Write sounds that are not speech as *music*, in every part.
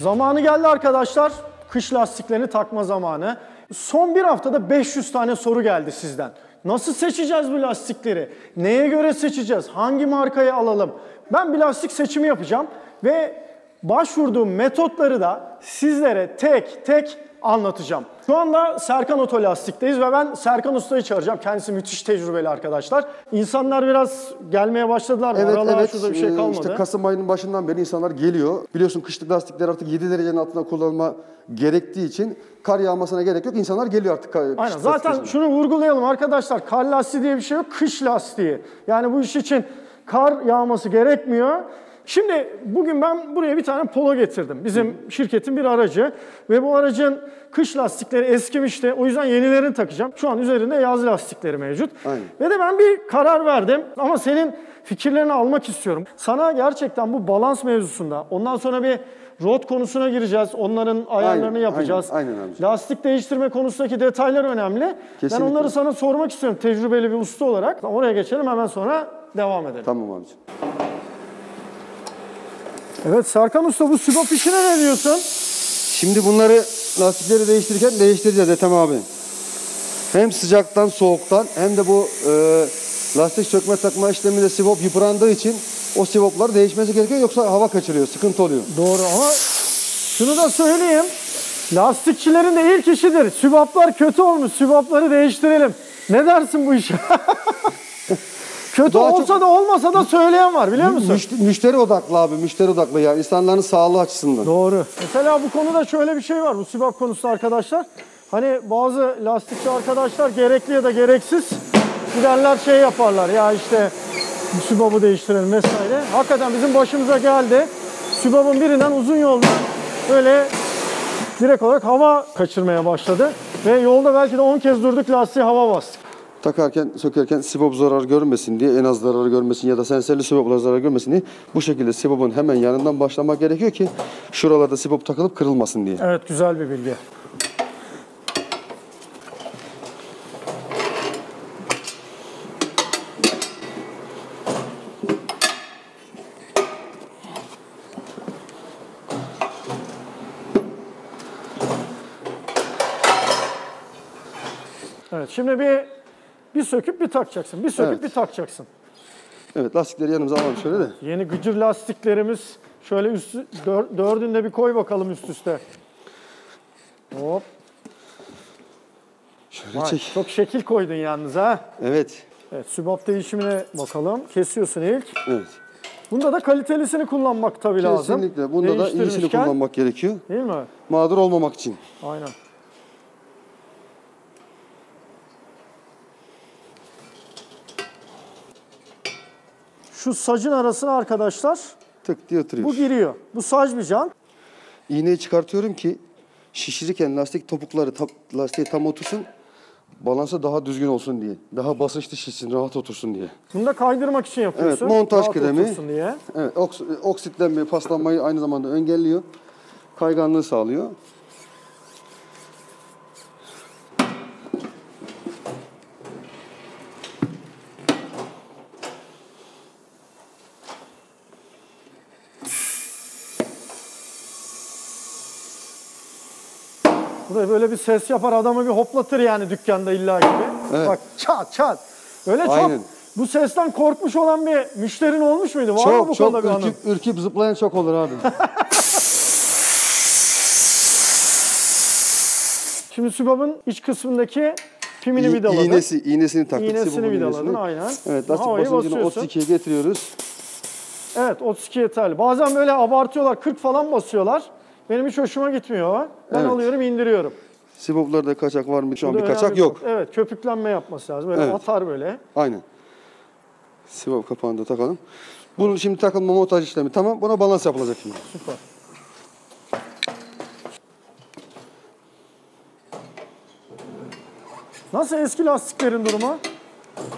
Zamanı geldi arkadaşlar. Kış lastiklerini takma zamanı. Son bir haftada 500 tane soru geldi sizden. Nasıl seçeceğiz bu lastikleri? Neye göre seçeceğiz? Hangi markayı alalım? Ben bir lastik seçimi yapacağım ve başvurduğum metotları da sizlere tek tek anlatacağım. Şu anda Serkan Otolastik'teyiz ve ben Serkan Usta'yı çağıracağım. Kendisi müthiş tecrübeli arkadaşlar. İnsanlar biraz gelmeye başladılar. Evet Aralığa evet. şurada bir şey Ee, kalmadı. İşte Kasım ayının başından beri insanlar geliyor. Biliyorsun kışlık lastikler artık 7 derecenin altında kullanılma gerektiği için kar yağmasına gerek yok. İnsanlar geliyor artık. Aynen. Zaten şunu vurgulayalım arkadaşlar. Kar lastiği diye bir şey yok. Kış lastiği. Yani bu iş için kar yağması gerekmiyor. Şimdi bugün ben buraya bir tane polo getirdim. Bizim şirketin bir aracı ve bu aracın kış lastikleri eskimişti. O yüzden yenilerini takacağım. Şu an üzerinde yaz lastikleri mevcut. Aynen. Ve de ben bir karar verdim ama senin fikirlerini almak istiyorum. Sana gerçekten bu balans mevzusunda ondan sonra bir rot konusuna gireceğiz. Onların ayarlarını Aynen, yapacağız. aynen, aynen abicim. Lastik değiştirme konusundaki detaylar önemli. Ben Kesinlikle. onları sana sormak istiyorum tecrübeli bir usta olarak. Oraya geçelim hemen sonra devam edelim. Tamam abicim. Evet Serkan Usta bu sübap işine ne diyorsun? Şimdi bunları lastikleri değiştirirken değiştireceğiz Ethem abi. Hem sıcaktan soğuktan hem de bu e, lastik sökme takma işleminde sivop yıprandığı için o sivoplar değişmesi gerekiyor yoksa hava kaçırıyor, sıkıntı oluyor. Doğru ama şunu da söyleyeyim. Lastikçilerin de ilk işidir. Sübaplar kötü olmuş. Sübapları değiştirelim. Ne dersin bu işe? *laughs* kötü Daha olsa çok- da olmasa da söyleyen var biliyor musun? Müşteri, müşteri odaklı abi, müşteri odaklı yani insanların sağlığı açısından. Doğru. Mesela bu konuda şöyle bir şey var bu sübap konusu arkadaşlar. Hani bazı lastikçi arkadaşlar gerekli ya da gereksiz giderler şey yaparlar ya işte sübabı değiştirelim vesaire. Hakikaten bizim başımıza geldi. Sübabın birinden uzun yolda böyle direkt olarak hava kaçırmaya başladı. Ve yolda belki de 10 kez durduk lastiğe hava bastık. Takarken, sökerken sibop zarar görmesin diye, en az zarar görmesin ya da senserli siboplar zarar görmesin diye bu şekilde sibopun hemen yanından başlamak gerekiyor ki şuralarda sibop takılıp kırılmasın diye. Evet güzel bir bilgi. Evet şimdi bir söküp bir takacaksın. Bir söküp Evet. bir takacaksın. Evet lastikleri yanımıza alalım şöyle de. Yeni gıcır lastiklerimiz şöyle üstü, dör, dördünde bir koy bakalım üst üste. Hop. Şöyle Vay, çek. çok şekil koydun yalnız ha. Evet. Evet, sübap değişimine bakalım. Kesiyorsun ilk. Evet. Bunda da kalitelisini kullanmak tabii lazım. Kesinlikle. Bunda da iyisini kullanmak gerekiyor. Değil mi? Mağdur olmamak için. Aynen. Şu sacın arasına arkadaşlar Tık diye oturuyor. bu giriyor. Bu sac bir can. İğneyi çıkartıyorum ki şişirirken lastik topukları ta- lastiğe tam otursun. Balansı daha düzgün olsun diye. Daha basınçlı şişsin, rahat otursun diye. Bunu da kaydırmak için yapıyorsun. Evet, montaj Rahat kremi. otursun diye. Evet, oks- oksitlenmeyi, paslanmayı aynı zamanda engelliyor. Kayganlığı sağlıyor. Bu da böyle bir ses yapar adamı bir hoplatır yani dükkanda illa gibi. Evet. Bak çat çat. Öyle çok Aynen. bu sesten korkmuş olan bir müşterin olmuş muydu? Var mı bu Çok çok konuda bir ürküp, ürküp zıplayan çok olur abi. *laughs* Şimdi sübabın iç kısmındaki pimini vidaladık. İğnesi, iğnesini taktık. İğnesini vidaladın aynen. Evet, lastik Havayı basıncını basıyorsun. 32'ye getiriyoruz. Evet 32 yeterli. Bazen böyle abartıyorlar 40 falan basıyorlar. Benim hiç hoşuma gitmiyor o. Ben Evet. alıyorum indiriyorum. Siboplarda kaçak var mı? Şu an Bu da bir önemli kaçak yok. nokta. Evet köpüklenme yapması lazım. Böyle Evet. atar böyle. Aynen. Sibop kapağını da takalım. Bunun şimdi takılma montaj işlemi tamam. Buna balans yapılacak şimdi. Süper. Nasıl eski lastiklerin durumu?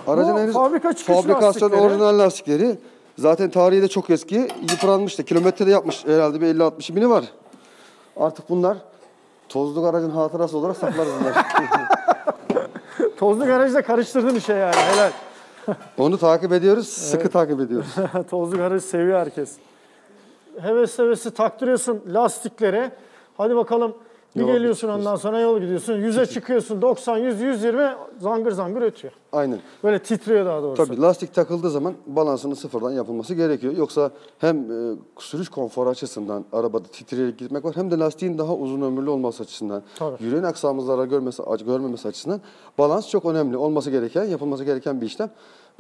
Aracın Bu henüz fabrika çıkış fabrikasyon lastikleri. orijinal lastikleri. Zaten tarihi de çok eski. Yıpranmıştı. Kilometre de yapmış. Herhalde bir 50-60 bini var. Artık bunlar tozlu aracın hatırası olarak saklarız bunlar. *laughs* Tozlu garajda karıştırdın işe yani helal. *laughs* Onu takip ediyoruz. Sıkı takip ediyoruz. *laughs* Tozlu garaj seviyor herkes. heves hevesi taktırıyorsun lastikleri. Hadi bakalım bir Yola geliyorsun ondan sonra yol gidiyorsun. 100'e çıkıyorsun 90, 100, 120 zangır zangır ötüyor. Aynen. Böyle titriyor daha doğrusu. Tabii lastik takıldığı zaman balansının sıfırdan yapılması gerekiyor. Yoksa hem e, sürüş konforu açısından arabada titreyerek gitmek var hem de lastiğin daha uzun ömürlü olması açısından, Tabii. yürüyen aksamı zarar görmesi, görmemesi açısından balans çok önemli. Olması gereken, yapılması gereken bir işlem.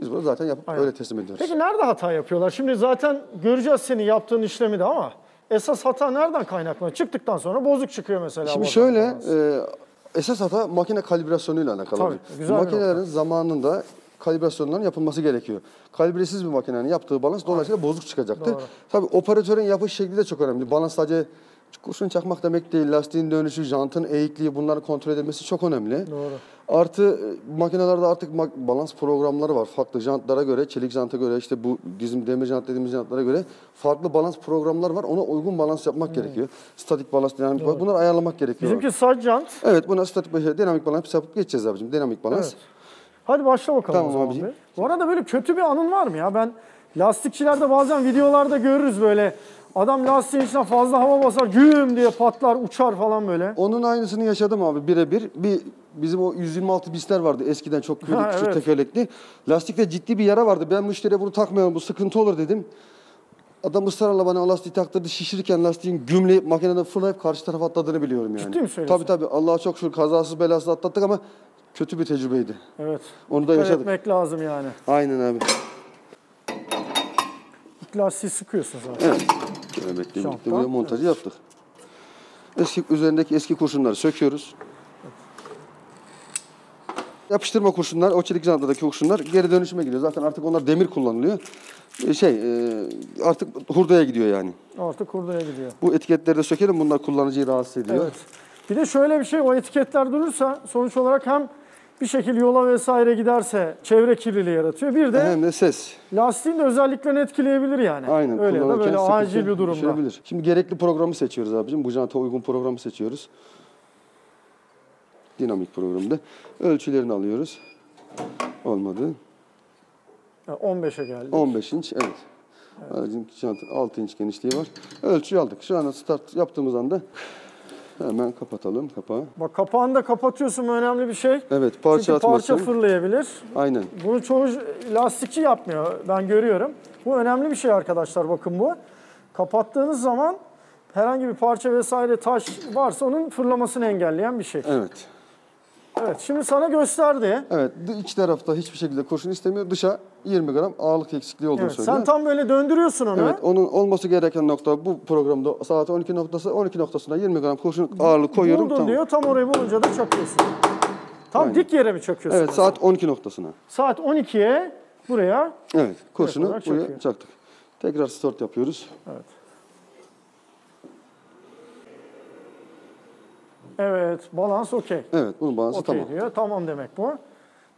Biz bunu zaten yapıp Aynen. öyle teslim ediyoruz. Peki nerede hata yapıyorlar? Şimdi zaten göreceğiz senin yaptığın işlemi de ama esas hata nereden kaynaklanıyor? Çıktıktan sonra bozuk çıkıyor mesela. Şimdi şöyle, e, esas hata makine kalibrasyonuyla alakalı. Tabii, güzel Makinelerin zamanında kalibrasyonların yapılması gerekiyor. Kalibresiz bir makinenin yaptığı balans dolayısıyla bozuk çıkacaktır. Doğru. Tabii operatörün yapış şekli de çok önemli. Balans sadece kurşun çakmak demek değil. Lastiğin dönüşü, jantın eğikliği bunları kontrol edilmesi çok önemli. Doğru. Artı e, makinelerde artık balans programları var. Farklı jantlara göre, çelik janta göre, işte bu bizim demir jant dediğimiz jantlara göre farklı balans programları var. Ona uygun balans yapmak gerekiyor. Statik balans, dinamik balans bunları ayarlamak gerekiyor. Bizimki saç jant. Evet buna statik balans, dinamik balans yapıp geçeceğiz abicim. Dinamik balans. Evet. Hadi başla bakalım Tamam o zaman abicim. Bu arada böyle kötü bir anın var mı ya? Ben lastikçilerde bazen videolarda görürüz böyle. Adam lastiğin içine fazla hava basar, güm diye patlar, uçar falan böyle. Onun aynısını yaşadım abi birebir. Bir bizim o 126 bisler vardı eskiden çok küçük, Ha, evet. tekerlekli. Lastikte ciddi bir yara vardı. Ben müşteriye bunu takmıyorum bu sıkıntı olur dedim. Adam ısrarla bana o lastiği taktırdı. Şişirirken lastiğin gümleyip makineden fırlayıp karşı tarafa atladığını biliyorum yani. Ciddi mi söylüyorsun? Tabii tabii. Allah'a çok şükür kazasız belasız atlattık ama kötü bir tecrübeydi. Evet. Onu da yaşadık. etmek lazım yani. Aynen abi. İlk lastiği sıkıyorsun zaten. Evet. Şampuan, birlikte Buraya montajı yaptık. Eski, üzerindeki eski kurşunları söküyoruz. Yapıştırma kurşunlar, o çelik jantadaki kurşunlar geri dönüşüme gidiyor. Zaten artık onlar demir kullanılıyor. Ee, Şey, e, artık hurdaya gidiyor yani. Artık hurdaya gidiyor. Bu etiketleri de sökelim. Bunlar kullanıcıyı rahatsız ediyor. Evet. Bir de şöyle bir şey, o etiketler durursa sonuç olarak hem bir şekilde yola vesaire giderse çevre kirliliği yaratıyor. Bir de Hem de ses. lastiğin de özelliklerini etkileyebilir yani. Aynen. Öyle ya da böyle acil bir durumda. düşürebilir. Şimdi gerekli programı seçiyoruz abicim. Bu janta uygun programı seçiyoruz. Dinamik programda. Ölçülerini alıyoruz. Olmadı. Yani 15'e geldi. 15 inç evet. Aracın jantın 6 inç genişliği var. Ölçüyü aldık. Şu anda start yaptığımız anda hemen kapatalım kapağı. Bak kapağını da kapatıyorsun önemli bir şey. Evet parça Çünkü parça atmasın. fırlayabilir. Aynen. Bunu çoğu lastikçi yapmıyor. Ben görüyorum. Bu önemli bir şey arkadaşlar bakın bu. Kapattığınız zaman herhangi bir parça vesaire taş varsa onun fırlamasını engelleyen bir şey. Evet. Evet şimdi sana gösterdi. Evet iç tarafta hiçbir şekilde kurşun istemiyor. Dışa 20 gram ağırlık eksikliği olduğunu Evet, söylüyor. sen tam böyle döndürüyorsun onu. Evet onun olması gereken nokta bu programda saat 12 noktası 12 noktasına 20 gram kurşun ağırlık koyuyorum. Buldun tamam. diyor. Tam orayı bulunca da çakıyorsun. Tam Aynen. dik yere mi çakıyorsun? Evet saat 12 noktasına. Saat 12'ye buraya. Evet kurşunu buraya çakıyor. çaktık. Tekrar start yapıyoruz. Evet. Evet, balans okey. Evet bunun balansı Okey tamam. diyor. Tamam demek bu.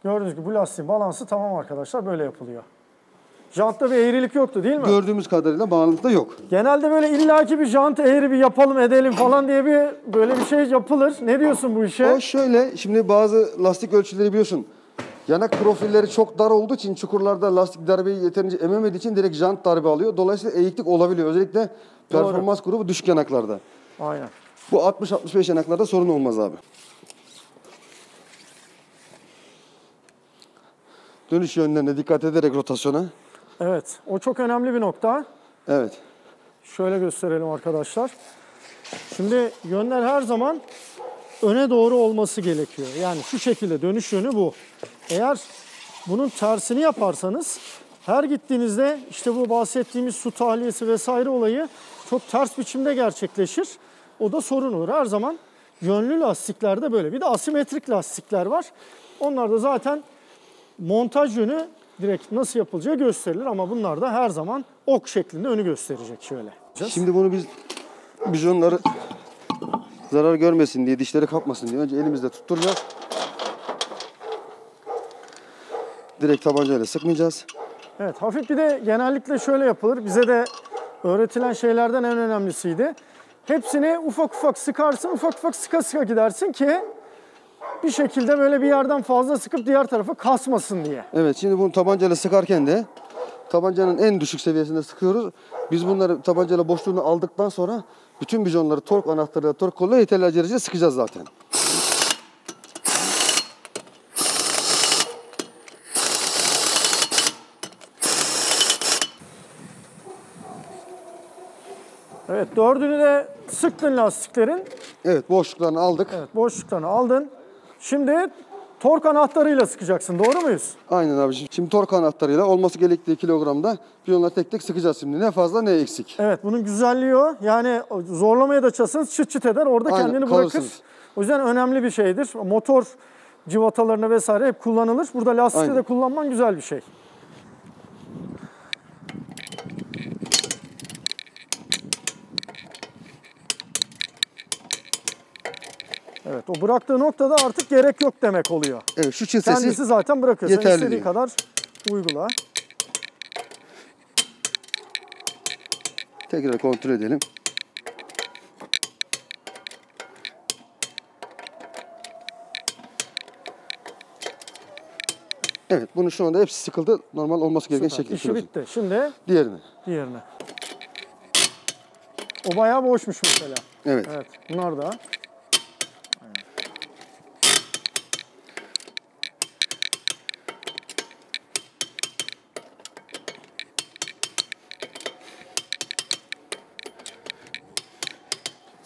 Gördüğünüz gibi bu lastiğin balansı tamam arkadaşlar. Böyle yapılıyor. Jantta bir eğrilik yoktu değil mi? Gördüğümüz kadarıyla bağlılıkta yok. Genelde böyle illaki bir jant eğri bir yapalım edelim falan diye bir böyle bir şey yapılır. Ne diyorsun bu işe? O şöyle, şimdi bazı lastik ölçüleri biliyorsun. Yanak profilleri çok dar olduğu için çukurlarda lastik darbeyi yeterince ememediği için direkt jant darbe alıyor. Dolayısıyla eğiklik olabiliyor. Özellikle performans grubu düşük yanaklarda. Aynen. Bu 60-65 yanaklarda sorun olmaz abi. Dönüş yönlerine dikkat ederek rotasyona. Evet, o çok önemli bir nokta. Evet. Şöyle gösterelim arkadaşlar. Şimdi yönler her zaman öne doğru olması gerekiyor. Yani şu şekilde dönüş yönü bu. Eğer bunun tersini yaparsanız her gittiğinizde işte bu bahsettiğimiz su tahliyesi vesaire olayı çok ters biçimde gerçekleşir. O da sorun olur. Her zaman yönlü lastiklerde böyle. Bir de asimetrik lastikler var. Onlar da zaten montaj yönü direkt nasıl yapılacağı gösterilir ama bunlar da her zaman ok şeklinde önü gösterecek şöyle. Şimdi bunu biz bijonları zarar görmesin diye, dişleri kapmasın diye önce elimizde tutturacağız. Direkt tabancayla sıkmayacağız. Evet hafif bir de genellikle şöyle yapılır. Bize de öğretilen şeylerden en önemlisiydi. Hepsini ufak ufak sıkarsın, ufak ufak sıka sıka gidersin ki bir şekilde böyle bir yerden fazla sıkıp diğer tarafa kasmasın diye. Evet şimdi bunu tabancayla sıkarken de tabancanın en düşük seviyesinde sıkıyoruz. Biz bunları tabancayla boşluğunu aldıktan sonra bütün bijonları tork anahtarıyla tork kolla yeterli derecede sıkacağız zaten. Evet dördünü de sıktın lastiklerin. Evet boşluklarını aldık. Evet boşluklarını aldın. Şimdi tork anahtarıyla sıkacaksın doğru muyuz? Aynen abi. Şimdi tork anahtarıyla olması gerektiği kilogramda bijonları tek tek sıkacağız şimdi. Ne fazla ne eksik. Evet bunun güzelliği o. Yani zorlamaya da çalışsanız çıt çıt eder orada Aynen, kendini bırakır. kalırsınız. O yüzden önemli bir şeydir. Motor civatalarına vesaire hep kullanılır. Burada lastikte Aynen. de kullanman güzel bir şey. Evet o bıraktığı noktada artık gerek yok demek oluyor. Evet şu çift sesi Kendisi zaten bırakıyor. Sen yeterli istediğin diyor. kadar uygula. tekrar kontrol edelim. Evet bunun şu anda hepsi sıkıldı. Normal olması gereken Süper. şekilde. İşi sürüyorsun. bitti. Şimdi Diğerini. diğerine. O bayağı boşmuş mesela. Evet. Evet. Bunlar da.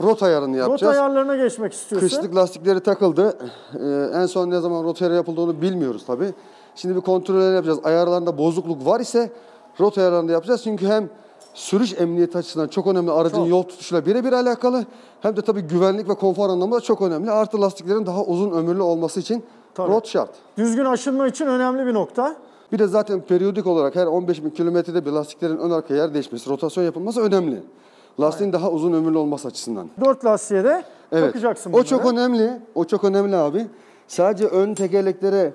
Rot ayarını Rot yapacağız. ayarlarına geçmek istiyorsun. Kışlık lastikleri takıldı. Ee, en son ne zaman rot ayarı yapıldığını bilmiyoruz tabi. Şimdi bir kontrollerini yapacağız. Ayarlarında bozukluk var ise rot ayarlarını da yapacağız. Çünkü hem sürüş emniyeti açısından çok önemli. Aracın Çok. yol tutuşuyla birebir alakalı. Hem de tabii güvenlik ve konfor anlamında çok önemli. Artı lastiklerin daha uzun ömürlü olması için Tabii. rot şart. Düzgün aşınma için önemli bir nokta. Bir de zaten periyodik olarak her 15 bin kilometrede bir lastiklerin ön arka yer değişmesi, rotasyon yapılması önemli. Lastiğin daha uzun ömürlü olması açısından. Dört lastiğe de Evet. takacaksın O bunları. çok önemli. O çok önemli abi. Sadece ön tekerleklere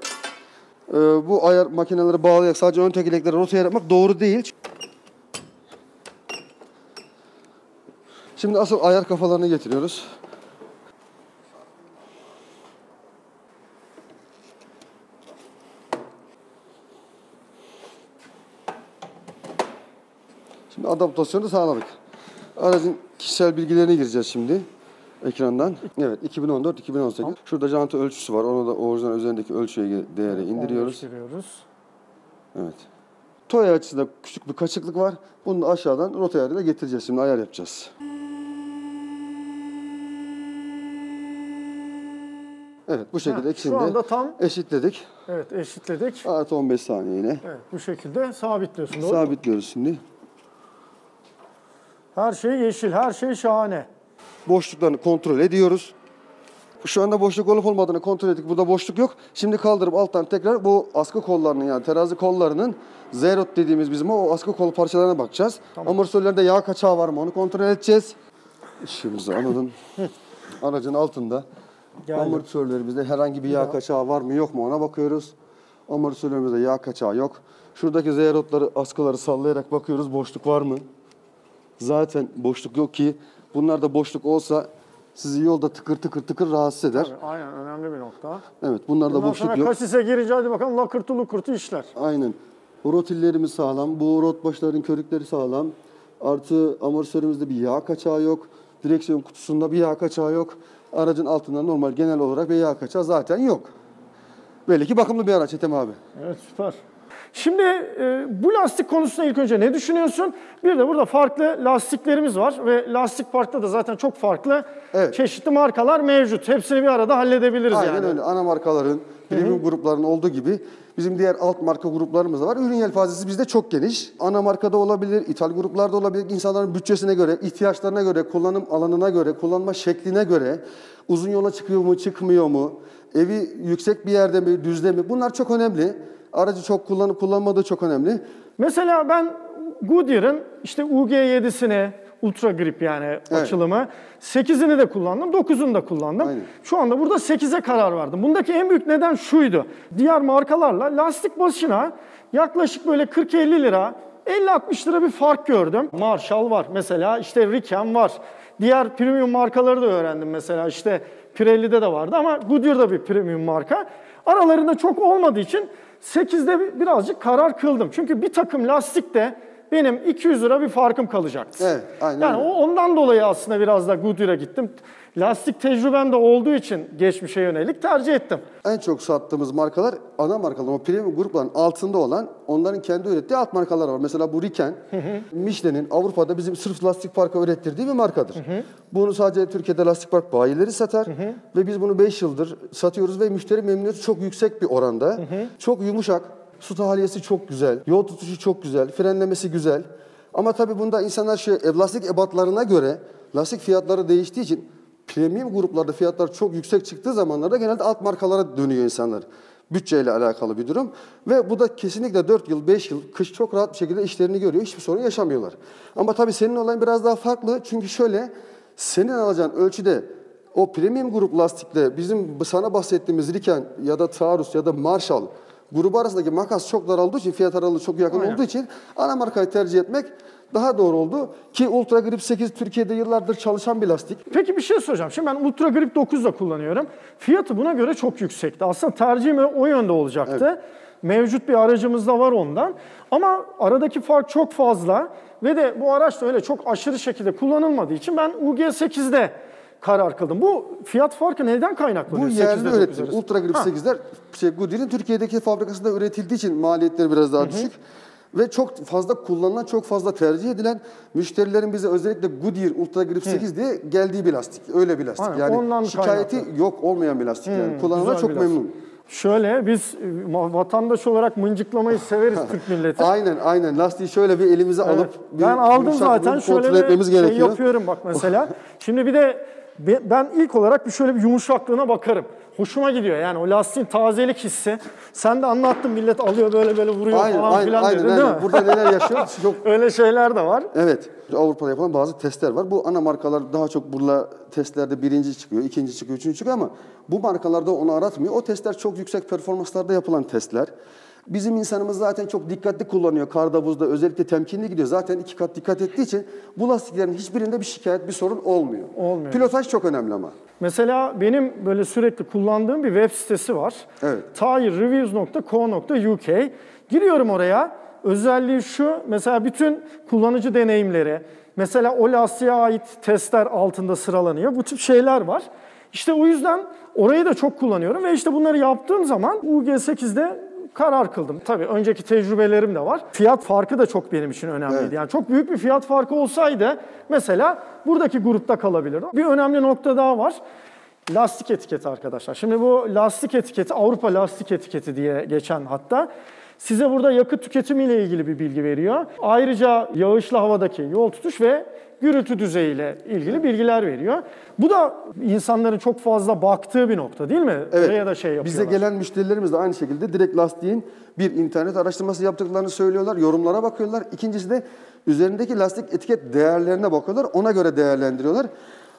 e, bu ayar makineleri bağlayarak sadece ön tekerleklere rotaya yapmak doğru değil. Şimdi asıl ayar kafalarını getiriyoruz. Şimdi adaptasyonu sağladık. Aracın kişisel bilgilerine gireceğiz şimdi ekrandan. Evet 2014-2018. Şurada janta ölçüsü var. Onu da orijinal üzerindeki ölçüye değeri indiriyoruz. Indiriyoruz. Evet. Toy açısında küçük bir kaçıklık var. Bunu da aşağıdan rota ayarıyla getireceğiz. Şimdi ayar yapacağız. Evet bu şekilde Ha, ikisini şu anda tam eşitledik. evet eşitledik. Artı 15 saniye yine. Evet, bu şekilde sabitliyorsun. Sabitliyoruz şimdi. Her şey yeşil, her şey şahane. boşluklarını kontrol ediyoruz. Şu anda boşluk olup olmadığını kontrol ettik. Burada boşluk yok. Şimdi kaldırıp alttan tekrar bu askı kollarının yani terazi kollarının zerot dediğimiz bizim o askı kol parçalarına bakacağız. Amortisörlerde yağ kaçağı var mı onu kontrol edeceğiz. Şimdi anladın. *laughs* Aracın altında Geldim. amortisörlerimizde herhangi bir yağ kaçağı var mı yok mu ona bakıyoruz. Amortisörlerimizde yağ kaçağı yok. Şuradaki zerotları, askıları sallayarak bakıyoruz boşluk var mı? Zaten boşluk yok ki. Bunlarda boşluk olsa sizi yolda tıkır tıkır tıkır rahatsız eder. Tabii, aynen önemli bir nokta. Evet bunlarda Bundan boşluk sonra yok. kasise girince hadi bakalım lakırtı lukurtu işler. Aynen. Rotillerimiz sağlam. Bu rot başların körükleri sağlam. Artı amortisörümüzde bir yağ kaçağı yok. Direksiyon kutusunda bir yağ kaçağı yok. Aracın altında normal genel olarak bir yağ kaçağı zaten yok. Belli ki bakımlı bir araç Ethem abi. Evet süper. Şimdi e, bu lastik konusunda ilk önce ne düşünüyorsun? Bir de burada farklı lastiklerimiz var ve lastik parkta da zaten çok farklı Evet. çeşitli markalar mevcut. Hepsini bir arada halledebiliriz Aynen yani. öyle. Ana markaların, premium grupların olduğu gibi bizim diğer alt marka gruplarımız da var. Ürün yelpazesi bizde çok geniş. Ana markada olabilir, ithal gruplarda olabilir. İnsanların bütçesine göre, ihtiyaçlarına göre, kullanım alanına göre, kullanma şekline göre uzun yola çıkıyor mu, çıkmıyor mu? Evi yüksek bir yerde mi, düzde mi? Bunlar çok önemli. Aracı çok kullanıp kullanmadığı çok önemli. Mesela ben Goodyear'ın işte UG7'sini Ultra Grip yani açılımı 8'ini de kullandım, 9'unu da kullandım. Aynen. Şu anda burada 8'e karar verdim. Bundaki en büyük neden şuydu. Diğer markalarla lastik başına yaklaşık böyle 40-50 lira 50-60 lira bir fark gördüm. Marshall var mesela, işte Riken var. Diğer premium markaları da öğrendim mesela işte Pirelli'de de vardı ama Goodyear da bir premium marka. Aralarında çok olmadığı için 8'de bi- birazcık karar kıldım. Çünkü bir takım lastikte benim 200 lira bir farkım kalacaktı. Evet, aynen Yani öyle. o ondan dolayı aslında biraz da Goodyear'a gittim. Lastik tecrübem de olduğu için geçmişe yönelik tercih ettim. En çok sattığımız markalar ana markalar. O premium grupların altında olan onların kendi ürettiği alt markalar var. Mesela bu Riken, Michelin'in Avrupa'da bizim sırf lastik parka ürettirdiği bir markadır. Bunu sadece Türkiye'de lastik park bayileri satar ve biz bunu 5 yıldır satıyoruz ve müşteri memnuniyeti çok yüksek bir oranda. Çok yumuşak, su tahliyesi çok güzel, yol tutuşu çok güzel, frenlemesi güzel. Ama tabii bunda insanlar şey, e, lastik ebatlarına göre lastik fiyatları değiştiği için premium gruplarda fiyatlar çok yüksek çıktığı zamanlarda genelde alt markalara dönüyor insanlar. Bütçeyle alakalı bir durum. Ve bu da kesinlikle 4 yıl, 5 yıl kış çok rahat bir şekilde işlerini görüyor. Hiçbir sorun yaşamıyorlar. Ama tabii senin olayın biraz daha farklı. Çünkü şöyle senin alacağın ölçüde o premium grup lastikle bizim sana bahsettiğimiz Riken ya da Taurus ya da Marshall grubu arasındaki makas çok daraldığı için fiyat aralığı çok yakın Aynen. olduğu için ana markayı tercih etmek daha doğru oldu. Ki Ultra Grip 8 Türkiye'de yıllardır çalışan bir lastik. Peki bir şey soracağım. Şimdi ben Ultra Grip 9 da kullanıyorum. Fiyatı buna göre çok yüksekti. Aslında tercihim o yönde olacaktı. Mevcut bir aracımız da var ondan. Ama aradaki fark çok fazla ve de bu araç da öyle çok aşırı şekilde kullanılmadığı için ben UG8'de karar kıldım. Bu fiyat farkı neden Bu kaynaklanıyor? yerli 8'de 9 üretim. Ultra Grip Ha. 8'ler şey, Goodyear'in Türkiye'deki fabrikasında üretildiği için maliyetleri biraz daha düşük. Ve çok fazla kullanılan, çok fazla tercih edilen müşterilerin bize özellikle Goodyear Ultra Grip 8 diye geldiği bir lastik. Öyle bir lastik. Aynen, yani ondan şikayeti kaynaklı. yok olmayan bir lastik. yani. Kullanana Güzel çok memnun. Şöyle biz vatandaş olarak mıncıklamayı severiz *laughs* Türk milleti. Aynen aynen. Lastiği şöyle bir elimize Evet. alıp bir ben aldım zaten şöyle bir şey gerekiyor. yapıyorum bak mesela. *laughs* Şimdi bir de ben ilk olarak bir şöyle bir yumuşaklığına bakarım. Hoşuma gidiyor yani o lastiğin tazelik hissi. Sen de anlattın millet alıyor böyle böyle vuruyor Aynen falan aynen filan aynen. dedin değil aynen. mi? Burada neler yaşıyoruz *laughs* çok Öyle şeyler de var. Evet. Avrupa'da yapılan bazı testler var. Bu ana markalar daha çok burada testlerde birinci çıkıyor, ikinci çıkıyor, üçüncü çıkıyor ama bu markalarda onu aratmıyor. O testler çok yüksek performanslarda yapılan testler. Bizim insanımız zaten çok dikkatli kullanıyor. Karda buzda özellikle temkinli gidiyor. Zaten iki kat dikkat ettiği için bu lastiklerin hiçbirinde bir şikayet, bir sorun olmuyor. Olmuyor. Pilotaj çok önemli ama. Mesela benim böyle sürekli kullandığım bir web sitesi var. Evet. tirereviews.co.uk Giriyorum oraya. Özelliği şu, mesela bütün kullanıcı deneyimleri, mesela o lastiğe ait testler altında sıralanıyor. Bu tip şeyler var. İşte o yüzden orayı da çok kullanıyorum ve işte bunları yaptığım zaman UG8'de karar kıldım. Tabii önceki tecrübelerim de var. Fiyat farkı da çok benim için önemliydi. Evet. Yani çok büyük bir fiyat farkı olsaydı mesela buradaki grupta kalabilirdim. Bir önemli nokta daha var. Lastik etiketi arkadaşlar. Şimdi bu lastik etiketi Avrupa lastik etiketi diye geçen hatta size burada yakıt tüketimiyle ilgili bir bilgi veriyor. Ayrıca yağışlı havadaki yol tutuş ve gürültü düzeyiyle ilgili bilgiler veriyor. Bu da insanların çok fazla baktığı bir nokta değil mi? Evet. Oraya da şey yapıyorlar. Bize gelen müşterilerimiz de aynı şekilde direkt lastiğin bir internet araştırması yaptıklarını söylüyorlar. Yorumlara bakıyorlar. İkincisi de üzerindeki lastik etiket değerlerine bakıyorlar. Ona göre değerlendiriyorlar.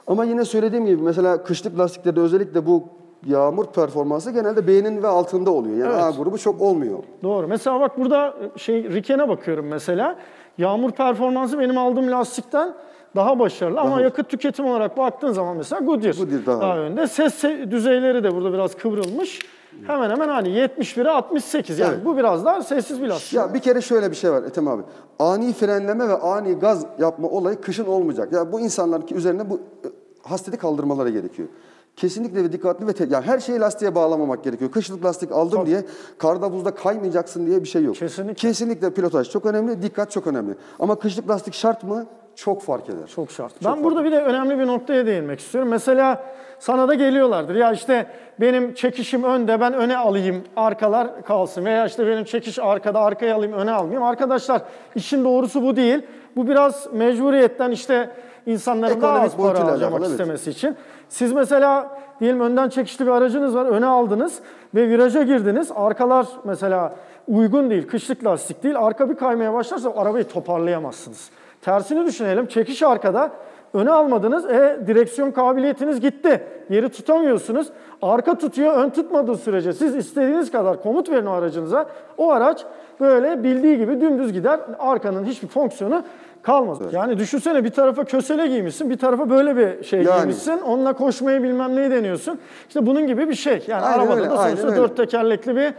Ama yine söylediğim gibi mesela kışlık lastiklerde özellikle bu yağmur performansı genelde B'nin ve altında oluyor. Yani Evet. A grubu çok olmuyor. Doğru. Mesela bak burada şey Riken'e bakıyorum mesela. Yağmur performansı benim aldığım lastikten daha başarılı ama yakıt tüketim olarak baktığın zaman mesela Goodyear, Goodyear daha iyi. önde. Ses se- düzeyleri de burada biraz kıvrılmış. Hemen hemen hani 71'e 68 yani Evet. bu biraz daha sessiz bir lastik. Ya bir kere şöyle bir şey var Ethem abi. Ani frenleme ve ani gaz yapma olayı kışın olmayacak. Ya bu insanların ki üzerine bu e, hasreti kaldırmaları gerekiyor. Kesinlikle ve dikkatli ve te- ya her şeyi lastiğe bağlamamak gerekiyor. Kışlık lastik aldım diye karda buzda kaymayacaksın diye bir şey yok. Kesinlikle. Kesinlikle pilotaj çok önemli, dikkat çok önemli. Ama kışlık lastik şart mı? Çok fark eder. Çok şart. ben burada bir de önemli bir noktaya değinmek istiyorum. Mesela sana da geliyorlardır. Ya işte benim çekişim önde ben öne alayım arkalar kalsın. Veya işte benim çekiş arkada arkaya alayım öne almayayım. Arkadaşlar işin doğrusu bu değil. Bu biraz mecburiyetten işte insanların daha Ekonomik az para harcamak evet. istemesi için. Siz mesela diyelim önden çekişli bir aracınız var öne aldınız ve viraja girdiniz. Arkalar mesela uygun değil, kışlık lastik değil. Arka bir kaymaya başlarsa arabayı toparlayamazsınız. Tersini düşünelim. Çekiş arkada. Öne almadınız. E direksiyon kabiliyetiniz gitti. Yeri tutamıyorsunuz. Arka tutuyor, ön tutmadığı sürece siz istediğiniz kadar komut verin o aracınıza. O araç böyle bildiği gibi dümdüz gider. Arkanın hiçbir fonksiyonu kalmaz. Yani düşünsene bir tarafa kösele giymişsin, bir tarafa böyle bir şey Yani. giymişsin. Onunla koşmayı bilmem neyi deniyorsun. İşte bunun gibi bir şey. Yani Aynen arabada öyle, da sonuçta öyle. dört tekerlekli bir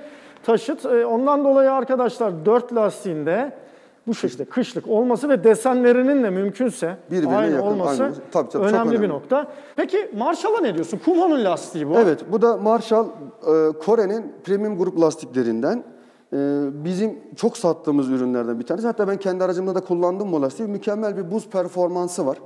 taşıt. E, Ondan dolayı arkadaşlar 4 lastiğinde bu şekilde kışlık olması ve desenlerinin de mümkünse Birbirine aynı yakın, olması aynı. Tabii, tabii, çok önemli bir önemli. nokta. Peki Marshall'a ne diyorsun? Kumho'nun lastiği bu. Evet, bu da Marshall e, Kore'nin premium grup lastiklerinden. E, bizim çok sattığımız ürünlerden bir tanesi. Hatta ben kendi aracımda da kullandım bu lastiği. Mükemmel bir buz performansı var.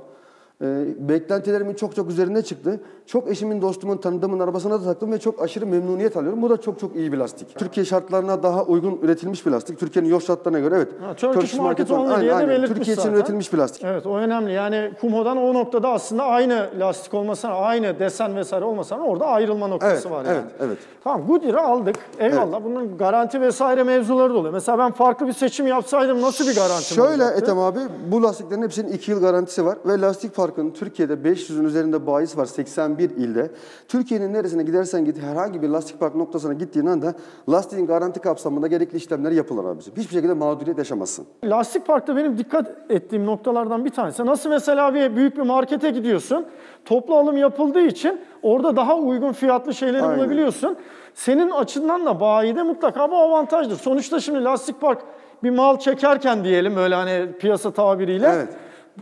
E, beklentilerimin çok çok üzerine çıktı. Çok eşimin, dostumun, tanıdığımın arabasına da taktım ve çok aşırı memnuniyet alıyorum. Bu da çok çok iyi bir lastik. Türkiye şartlarına daha uygun üretilmiş bir lastik. Türkiye'nin yol şartlarına göre evet. Ha, Turkish market only Aynen, diye de aynen. belirtmiş Türkiye için zaten. üretilmiş bir lastik. Evet o önemli. Yani Kumho'dan o noktada aslında aynı lastik olmasına, aynı desen vesaire olmasına orada ayrılma noktası Evet, var yani. evet, evet. Tamam Goodyear'ı aldık. Eyvallah. Bunun garanti vesaire mevzuları da oluyor. Mesela ben farklı bir seçim yapsaydım nasıl bir garantim Şöyle olacaktı? Ethem abi bu lastiklerin hepsinin 2 yıl garantisi var ve lastik parkının Türkiye'de 500'ün üzerinde bayisi var 81 ilde. Türkiye'nin neresine gidersen git herhangi bir lastik park noktasına gittiğin anda lastiğin garanti kapsamında gerekli işlemler yapılır abicim. Hiçbir şekilde mağduriyet yaşamazsın. Lastik Park'ta benim dikkat ettiğim noktalardan bir tanesi. Nasıl mesela bir büyük bir markete gidiyorsun. Toplu alım yapıldığı için orada daha uygun fiyatlı şeyleri Aynen. bulabiliyorsun. Senin açından da bayide mutlaka bu avantajdır. Sonuçta şimdi Lastik Park bir mal çekerken diyelim böyle hani piyasa tabiriyle Evet.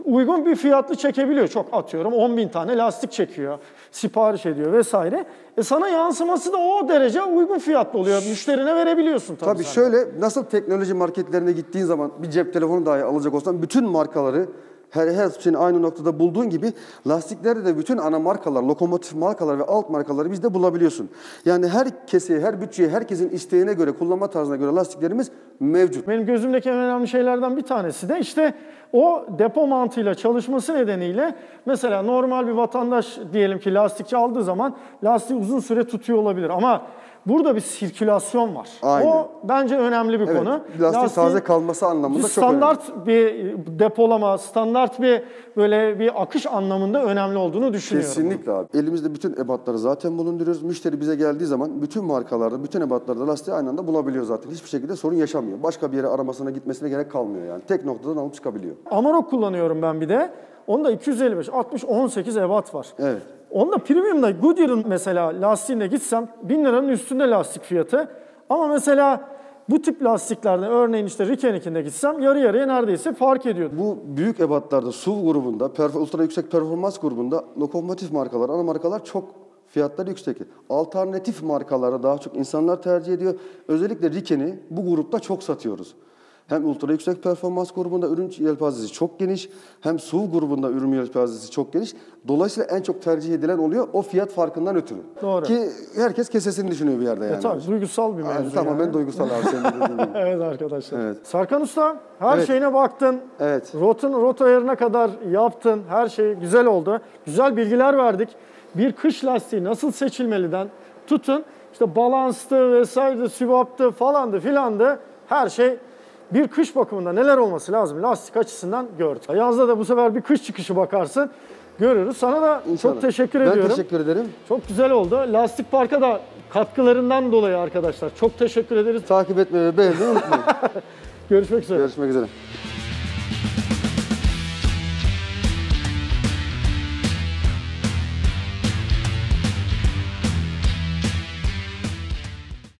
Uygun bir fiyatlı çekebiliyor. Çok atıyorum 10 bin tane lastik çekiyor, sipariş ediyor vesaire. E sana yansıması da o derece uygun fiyatlı oluyor. Müşterine verebiliyorsun tabii. Tabii sen. şöyle nasıl teknoloji marketlerine gittiğin zaman bir cep telefonu dahi alacak olsan bütün markaları her her şeyin aynı noktada bulduğun gibi lastiklerde de bütün ana markalar, lokomotif markalar ve alt markaları bizde bulabiliyorsun. Yani her keseye, her bütçeye, herkesin isteğine göre, kullanma tarzına göre lastiklerimiz mevcut. Benim gözümdeki en önemli şeylerden bir tanesi de işte o depo mantığıyla çalışması nedeniyle mesela normal bir vatandaş diyelim ki lastikçi aldığı zaman lastiği uzun süre tutuyor olabilir. Ama burada bir sirkülasyon var. Aynen. O bence önemli bir Evet, konu. lastik Lastiğin taze kalması anlamında çok standart bir depolama, standart bir böyle bir akış anlamında önemli olduğunu düşünüyorum. Kesinlikle abi. Elimizde bütün ebatları zaten bulunduruyoruz. Müşteri bize geldiği zaman bütün markalarda, bütün ebatlarda lastiği aynı anda bulabiliyor zaten. Hiçbir şekilde sorun yaşamıyor. Başka bir yere aramasına gitmesine gerek kalmıyor yani. Tek noktadan alıp çıkabiliyor. Amarok kullanıyorum ben bir de. Onda 255, 60, 18 ebat var. Evet. Onda premium'da Goodyear'ın mesela lastiğine gitsem 1000 liranın üstünde lastik fiyatı. Ama mesela bu tip lastiklerde örneğin işte Ricken'inkinde gitsem yarı yarıya neredeyse fark ediyor. Bu büyük ebatlarda SUV grubunda, ultra yüksek performans grubunda lokomotif markalar, ana markalar çok fiyatları yüksek. Alternatif markalara daha çok insanlar tercih ediyor. Özellikle Riken'i bu grupta çok satıyoruz. Hem ultra yüksek performans grubunda ürün yelpazesi çok geniş, hem SUV grubunda ürün yelpazesi çok geniş. Dolayısıyla en çok tercih edilen oluyor o fiyat farkından ötürü. Doğru. Ki herkes kesesini düşünüyor bir yerde yani. E tabii duygusal bir Yani mevzu tamamen yani. duygusal abi senin. *laughs* Evet arkadaşlar. Evet. Serkan Usta her Evet. şeyine baktın. Evet. Rotun rota ayarına kadar yaptın. Her şey güzel oldu. Güzel bilgiler verdik. Bir kış lastiği nasıl seçilmeliden tutun. İşte balanstı vesaire sübaptı falandı filandı. Her şey bir kış bakımında neler olması lazım lastik açısından gördük. Yazda da bu sefer bir kış çıkışı bakarsın. Görürüz. Sana da İnşallah. çok teşekkür ben ediyorum. teşekkür ederim. Çok güzel oldu. Lastik Park'a da katkılarından dolayı arkadaşlar çok teşekkür ederiz. Takip etmeyi ve beğenmeyi unutmayın. *laughs* Görüşmek üzere. Görüşmek üzere.